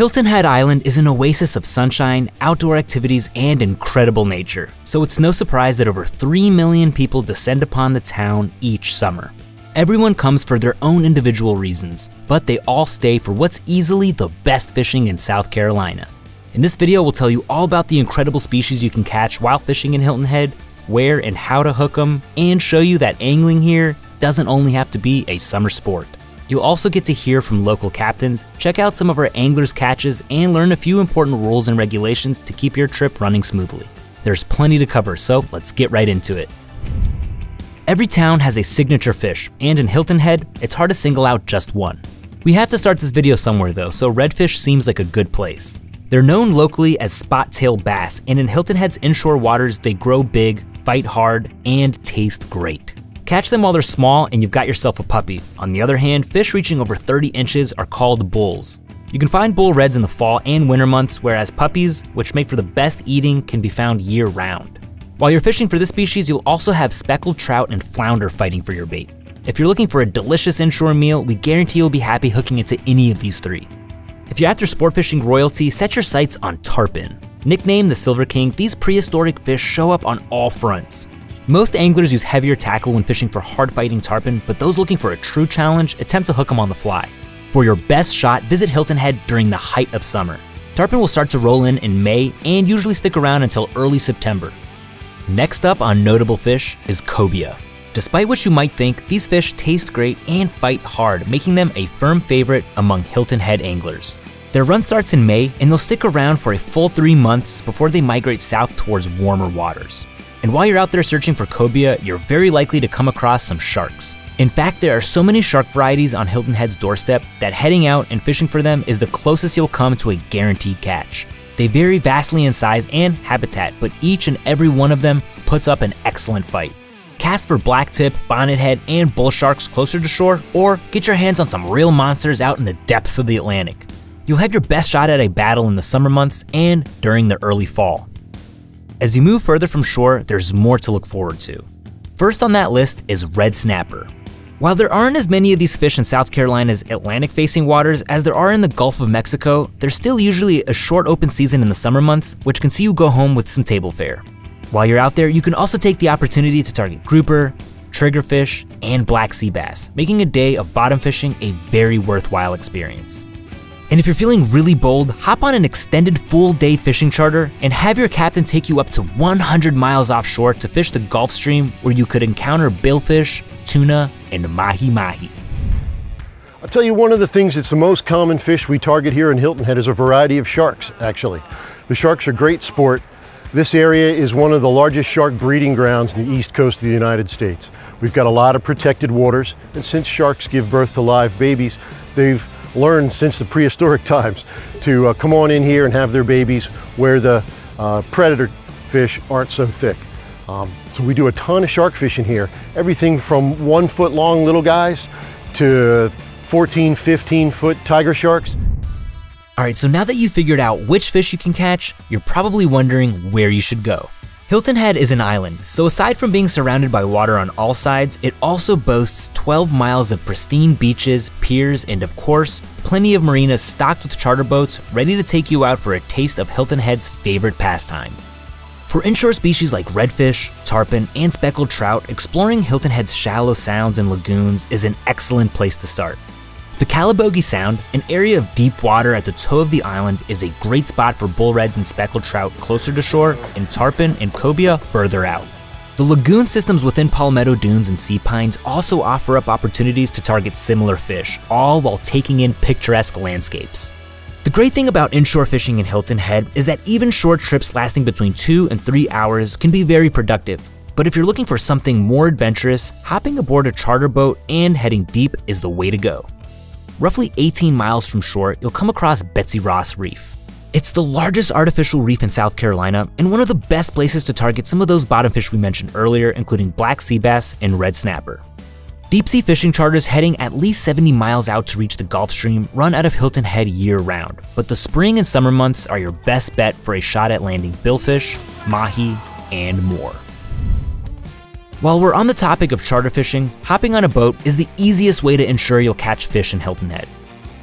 Hilton Head Island is an oasis of sunshine, outdoor activities, and incredible nature, so it's no surprise that over 3 million people descend upon the town each summer. Everyone comes for their own individual reasons, but they all stay for what's easily the best fishing in South Carolina. In this video, we'll tell you all about the incredible species you can catch while fishing in Hilton Head, where and how to hook them, and show you that angling here doesn't only have to be a summer sport. You'll also get to hear from local captains, check out some of our anglers' catches, and learn a few important rules and regulations to keep your trip running smoothly. There's plenty to cover, so let's get right into it. Every town has a signature fish, and in Hilton Head, it's hard to single out just one. We have to start this video somewhere though, so redfish seems like a good place. They're known locally as spot-tail bass, and in Hilton Head's inshore waters, they grow big, fight hard, and taste great. Catch them while they're small and you've got yourself a puppy. On the other hand, fish reaching over 30 inches are called bulls. You can find bull reds in the fall and winter months, whereas puppies, which make for the best eating, can be found year round. While you're fishing for this species, you'll also have speckled trout and flounder fighting for your bait. If you're looking for a delicious inshore meal, we guarantee you'll be happy hooking into any of these three. If you're after sport fishing royalty, set your sights on tarpon. Nicknamed the Silver King, these prehistoric fish show up on all fronts. Most anglers use heavier tackle when fishing for hard-fighting tarpon, but those looking for a true challenge attempt to hook them on the fly. For your best shot, visit Hilton Head during the height of summer. Tarpon will start to roll in in May and usually stick around until early September. Next up on notable fish is cobia. Despite what you might think, these fish taste great and fight hard, making them a firm favorite among Hilton Head anglers. Their run starts in May, and they'll stick around for a full three months before they migrate south towards warmer waters. And while you're out there searching for cobia, you're very likely to come across some sharks. In fact, there are so many shark varieties on Hilton Head's doorstep that heading out and fishing for them is the closest you'll come to a guaranteed catch. They vary vastly in size and habitat, but each and every one of them puts up an excellent fight. Cast for blacktip, bonnethead, and bull sharks closer to shore, or get your hands on some real monsters out in the depths of the Atlantic. You'll have your best shot at a battle in the summer months and during the early fall. As you move further from shore, there's more to look forward to. First on that list is red snapper. While there aren't as many of these fish in South Carolina's Atlantic-facing waters as there are in the Gulf of Mexico, there's still usually a short open season in the summer months, which can see you go home with some table fare. While you're out there, you can also take the opportunity to target grouper, triggerfish, and black sea bass, making a day of bottom fishing a very worthwhile experience. And if you're feeling really bold, hop on an extended full day fishing charter and have your captain take you up to 100 miles offshore to fish the Gulf Stream where you could encounter billfish, tuna, and mahi mahi. I'll tell you one of the things that's the most common fish we target here in Hilton Head is a variety of sharks, actually. The sharks are great sport. This area is one of the largest shark breeding grounds in the east coast of the United States. We've got a lot of protected waters, and since sharks give birth to live babies, they've learned since the prehistoric times to uh, come on in here and have their babies where the uh, predator fish aren't so thick. Um, so we do a ton of shark fishing here. Everything from one foot long little guys to 14, 15 foot tiger sharks. All right, so now that you've figured out which fish you can catch, you're probably wondering where you should go. Hilton Head is an island, so aside from being surrounded by water on all sides, it also boasts 12 miles of pristine beaches, piers, and of course, plenty of marinas stocked with charter boats ready to take you out for a taste of Hilton Head's favorite pastime. For inshore species like redfish, tarpon, and speckled trout, exploring Hilton Head's shallow sounds and lagoons is an excellent place to start. The Calibogue Sound, an area of deep water at the toe of the island, is a great spot for bull reds and speckled trout closer to shore, and tarpon and cobia further out. The lagoon systems within Palmetto Dunes and Sea Pines also offer up opportunities to target similar fish, all while taking in picturesque landscapes. The great thing about inshore fishing in Hilton Head is that even short trips lasting between 2 and 3 hours can be very productive. But if you're looking for something more adventurous, hopping aboard a charter boat and heading deep is the way to go. Roughly 18 miles from shore, you'll come across Betsy Ross Reef. It's the largest artificial reef in South Carolina and one of the best places to target some of those bottom fish we mentioned earlier, including black sea bass and red snapper. Deep sea fishing charters heading at least 70 miles out to reach the Gulf Stream run out of Hilton Head year round, but the spring and summer months are your best bet for a shot at landing billfish, mahi, and more. While we're on the topic of charter fishing, hopping on a boat is the easiest way to ensure you'll catch fish in Hilton Head.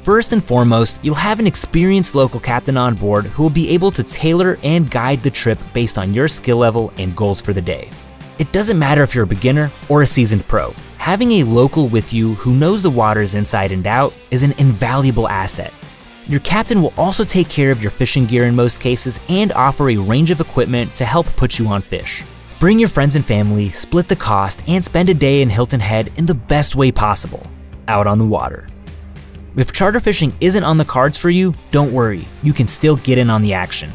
First and foremost, you'll have an experienced local captain on board who will be able to tailor and guide the trip based on your skill level and goals for the day. It doesn't matter if you're a beginner or a seasoned pro, having a local with you who knows the waters inside and out is an invaluable asset. Your captain will also take care of your fishing gear in most cases and offer a range of equipment to help put you on fish. Bring your friends and family, split the cost, and spend a day in Hilton Head in the best way possible, out on the water. If charter fishing isn't on the cards for you, don't worry, you can still get in on the action.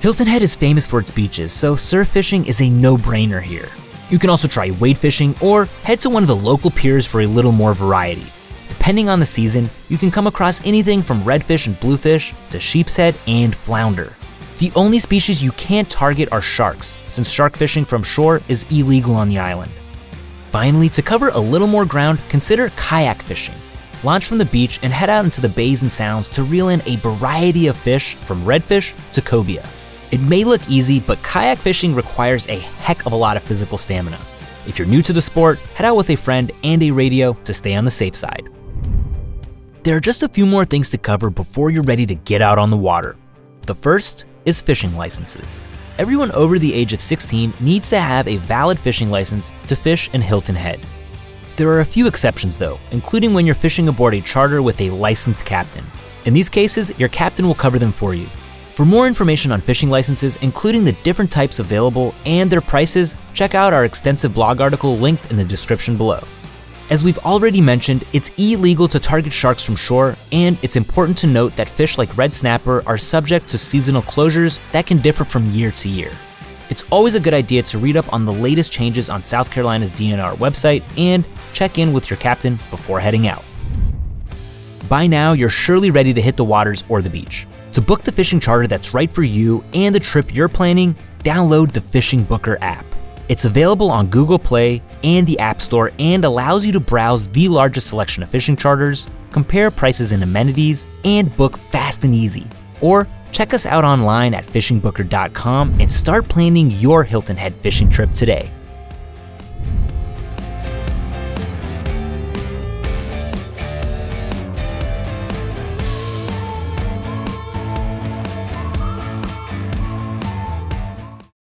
Hilton Head is famous for its beaches, so surf fishing is a no-brainer here. You can also try wade fishing or head to one of the local piers for a little more variety. Depending on the season, you can come across anything from redfish and bluefish to sheepshead and flounder. The only species you can't target are sharks, since shark fishing from shore is illegal on the island. Finally, to cover a little more ground, consider kayak fishing. Launch from the beach and head out into the bays and sounds to reel in a variety of fish from redfish to cobia. It may look easy, but kayak fishing requires a heck of a lot of physical stamina. If you're new to the sport, head out with a friend and a radio to stay on the safe side. There are just a few more things to cover before you're ready to get out on the water. The first is fishing licenses. Everyone over the age of 16 needs to have a valid fishing license to fish in Hilton Head. There are a few exceptions though, including when you're fishing aboard a charter with a licensed captain. In these cases, your captain will cover them for you. For more information on fishing licenses, including the different types available and their prices, check out our extensive blog article linked in the description below. As we've already mentioned, it's illegal to target sharks from shore, and it's important to note that fish like red snapper are subject to seasonal closures that can differ from year to year. It's always a good idea to read up on the latest changes on South Carolina's DNR website and check in with your captain before heading out. By now, you're surely ready to hit the waters or the beach. To book the fishing charter that's right for you and the trip you're planning, download the Fishing Booker app. It's available on Google Play and the App Store and allows you to browse the largest selection of fishing charters, compare prices and amenities, and book fast and easy. Or check us out online at fishingbooker.com and start planning your Hilton Head fishing trip today.